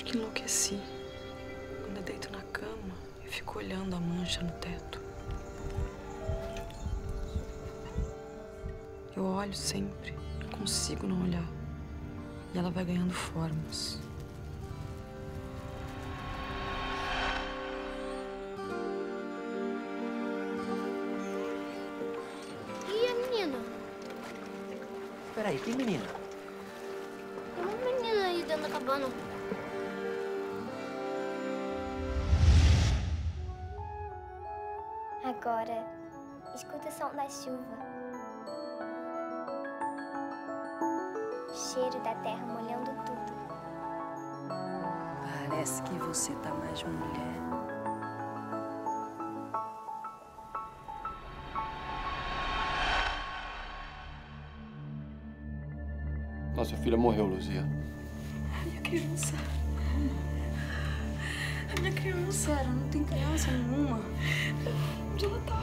que enlouqueci. Quando eu deito na cama e fico olhando a mancha no teto. Eu olho sempre, não consigo não olhar. E ela vai ganhando formas. E a menina? Peraí, que menina? Tem uma menina aí dentro da cabana. Agora, escuta o som da chuva. O cheiro da terra molhando tudo. Parece que você tá mais mulher. Nossa filha morreu, Luzia. A minha criança. Minha criança. Sério, não tem criança nenhuma. Onde ela tá?